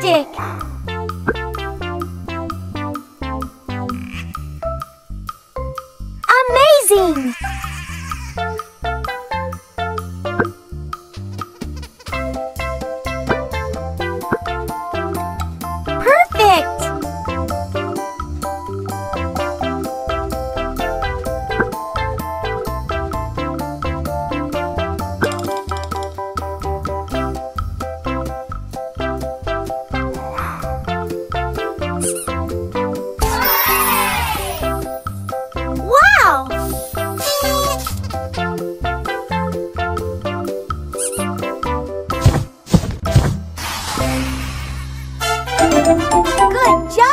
Fantastic! Amazing! Good job!